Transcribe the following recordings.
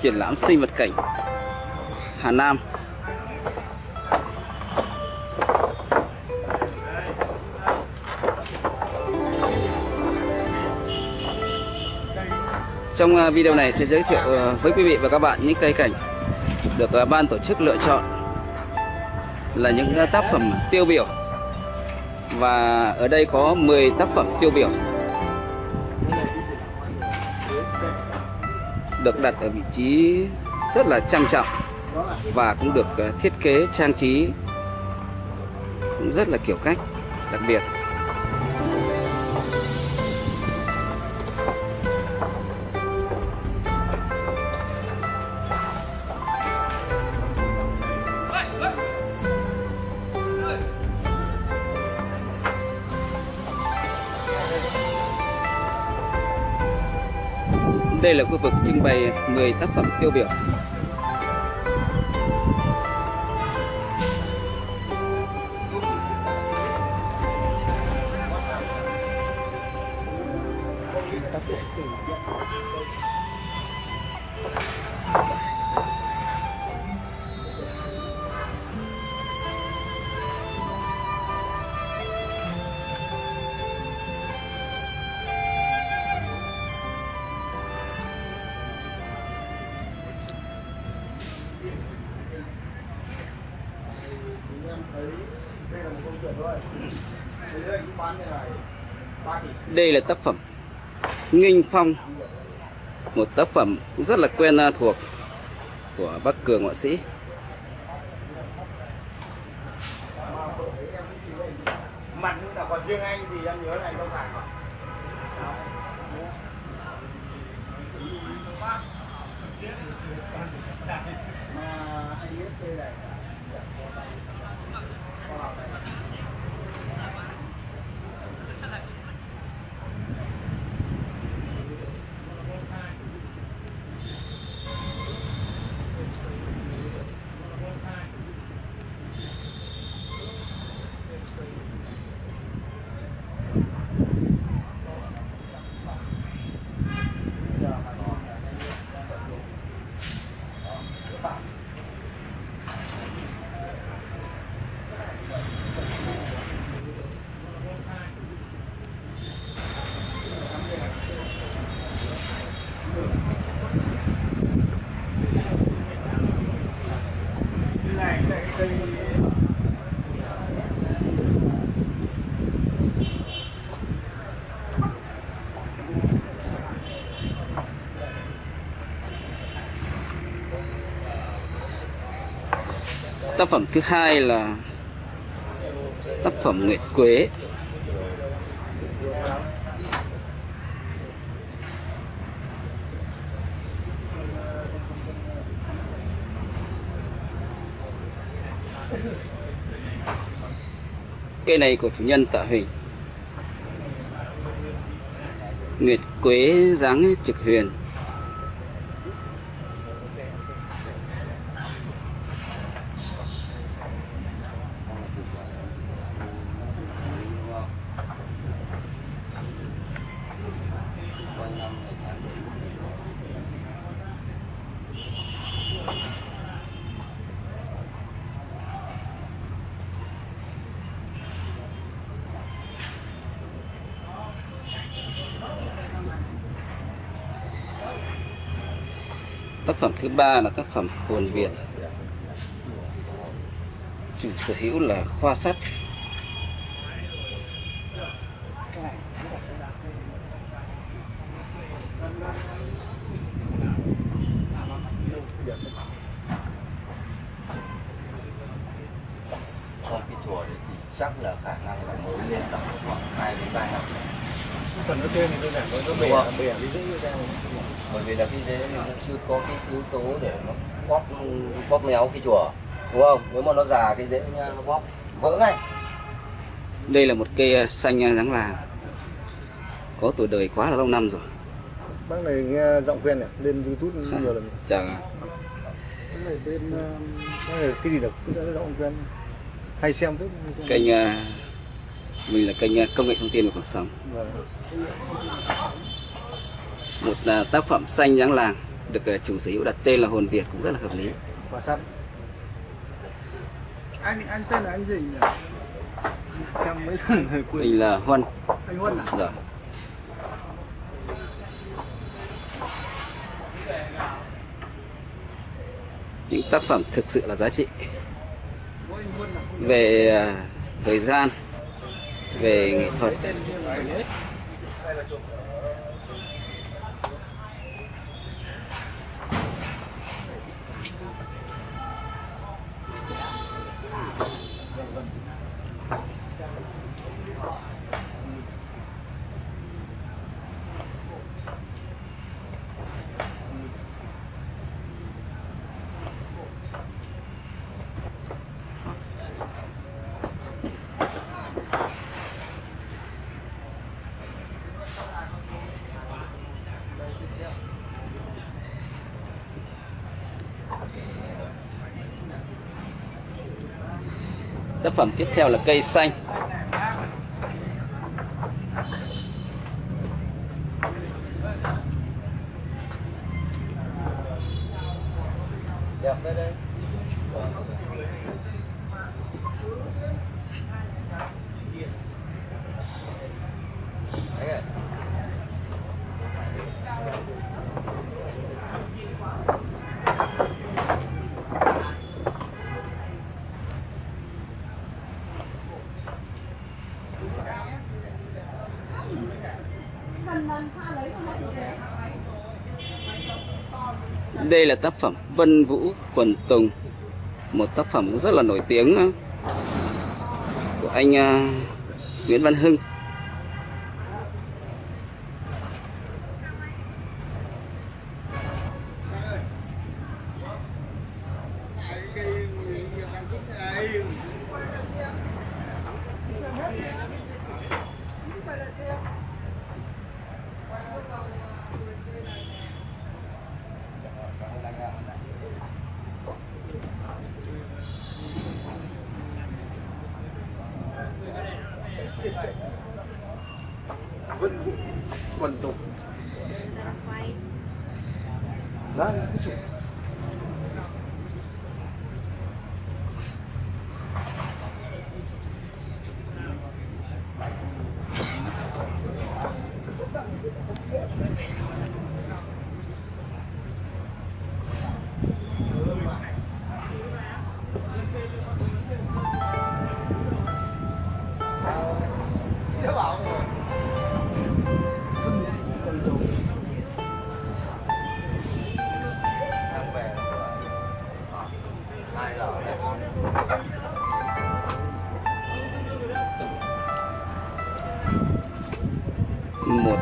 triển lãm sinh vật cảnh Hà Nam. Trong à, video này sẽ giới thiệu à, với quý vị và các bạn những cây cảnh được à, ban tổ chức lựa chọn là những tác phẩm tiêu biểu. Và ở đây có 10 tác phẩm tiêu biểu. Được đặt ở vị trí rất là trang trọng và cũng được ờ, thiết kế trang trí cũng rất là kiểu cách, đặc biệt. Đây là khu vực trưng bày 10 tác phẩm tiêu biểu. Đây là tác phẩm Nghinh Phong, Một tác phẩm rất là quen à, thuộc của Bắc Cường họa sĩ. Mặt là còn riêng anh thì em nhớ là không phải mà anh Tác phẩm thứ hai là tác phẩm Nguyệt Quế. Cây này của chủ nhân Tạ Huỳnh. Nguyệt Quế dáng trực huyền. Tác phẩm thứ ba là tác phẩm Hồn Việt. Chủ sở hữu là khoa sắt trong cái chùa đấy thì chắc là khả năng là mới lên tầm khoảng 2 đến 3 năm phần nó trên thì đơn giản thôi nó Đúng bẻ không? bẻ ví dụ như thế này bởi vì là cái dế thì nó chưa có cái yếu tố để nó bóp bóp méo cái chùa đúng không? Nếu mà nó già cái dễ nha nó bóp vỡ ngay. Đây là một cây ờ, xanh ờ, dáng làng Có tuổi đời quá là lâu năm rồi. Bác này nghe giọng quen này lên youtube nhiều lần. Chào. Bác này bên này cái gì được? Cứ ra giọng quen hay xem tức kênh ờ, Mình là kênh ờ, công nghệ thông tin và cuộc sống. Vâng. Một ờ, tác phẩm xanh dáng làng được ờ, chủ sở hữu đặt tên là hồn Việt cũng rất là hợp lý. Quả sắt. Anh anh tên là anh gì nhỉ? Xem mấy quên mình là Huân. Anh Huân à? Rồi những tác phẩm thực sự là giá trị. Là về ờ, thời gian về nghệ thuật tác phẩm tiếp theo là cây xanh. Đây là tác phẩm Vân Vũ, Quần Tùng, một tác phẩm rất là nổi tiếng ờ, của anh ờ, Nguyễn Văn Hưng.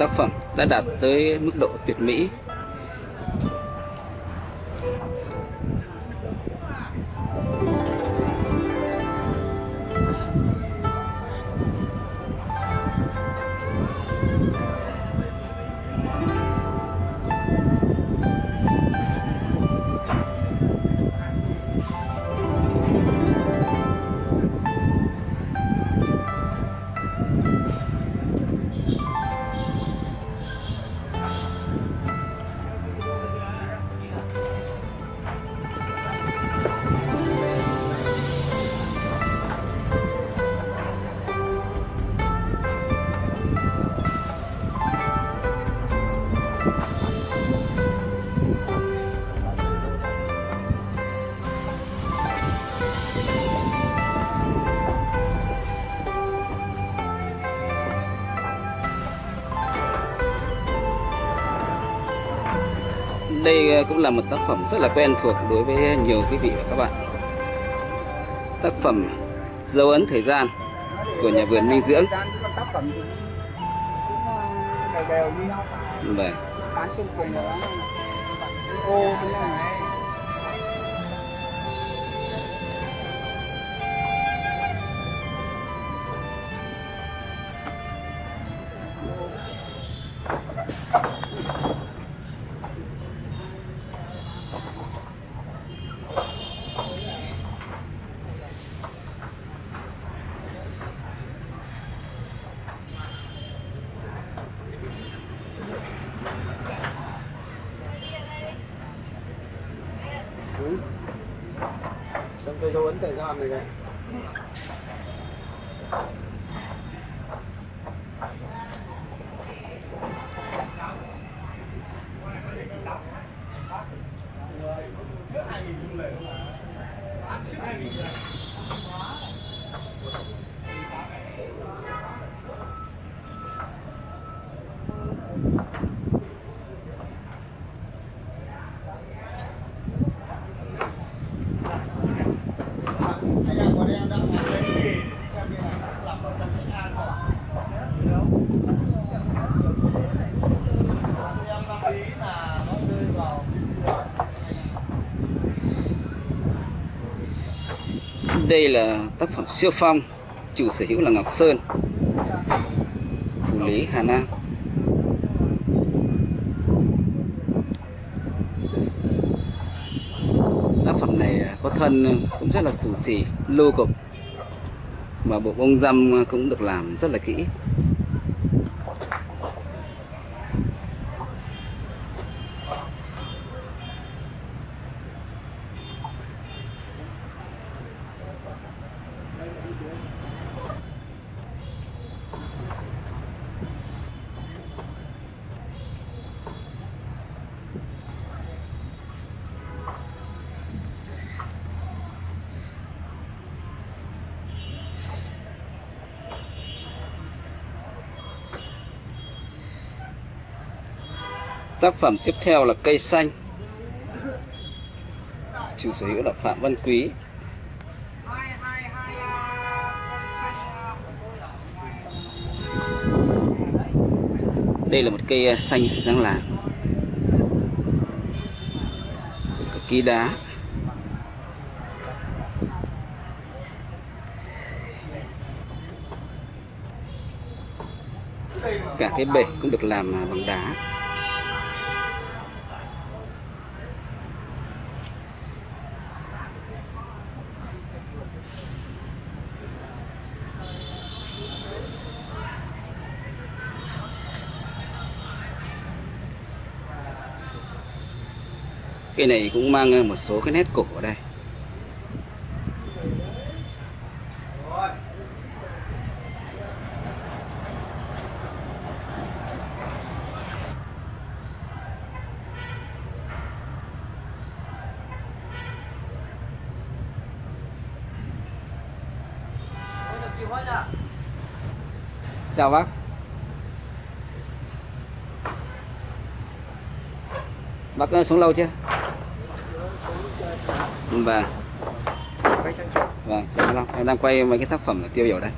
Tác phẩm đã đạt tới mức độ tuyệt mỹ. Đây cũng là một tác phẩm rất là quen thuộc đối với nhiều quý vị và các bạn. Tác phẩm dấu ấn thời gian của nhà vườn Minh Dưỡng. Vâng. Dán đây dấu ấn thời gian này này anh em bọn em đang ngồi đây thì xem như là đã làm vào trong cái an rồi xem đăng ký là nó rơi vào đây là tác phẩm siêu phong, chủ sở hữu là Ngọc Sơn, Phủ Lý, Hà Nam. Tác phẩm này có thân cũng rất là xù xì, lô cục, mà bộ bông dăm cũng được làm rất là kỹ. Tác phẩm tiếp theo là cây xanh. Chủ sở hữu là Phạm Văn Quý. Đây là một cây à, xanh đang làm. Cực kỳ đá. Cả cái bể cũng được làm à, bằng đá. Cây này cũng mang ờ, một số cái nét cổ ở đây. Chào bác. Bác ờ, xuống lâu chưa? Vâng. Vâng. Em đang quay mấy cái tác phẩm tiêu biểu đây.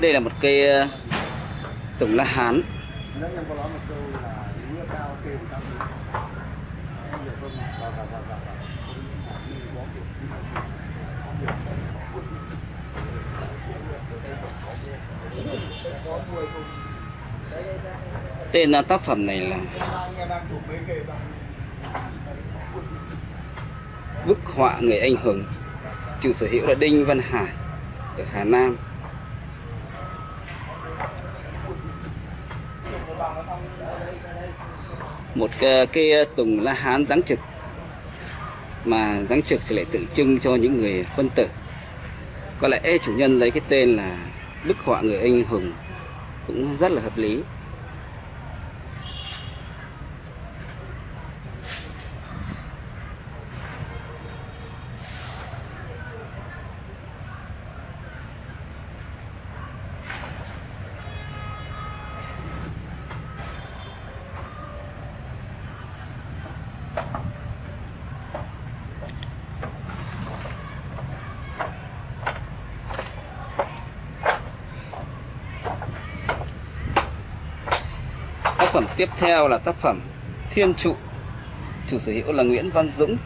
Đây là một cây ờ, tùng la hán Nãy em có nói một câu là Tên tác phẩm này là bức họa người anh hùng, chủ sở hữu là Đinh Văn Hải, ở Hà Nam. Một ờ, cây ờ, tùng la hán giáng trực, mà giáng trực thì lại tượng trưng cho những người quân tử. Có lẽ chủ nhân lấy cái tên là bức họa người anh hùng cũng rất là hợp lý. Tác phẩm tiếp theo là tác phẩm Thiên trụ, Chủ sở hữu là Nguyễn Văn Dũng.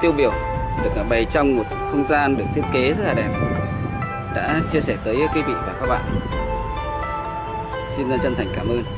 Tiêu biểu được bày trong một không gian được thiết kế rất là đẹp đã chia sẻ tới quý vị và các bạn. Xin chân thành cảm ơn.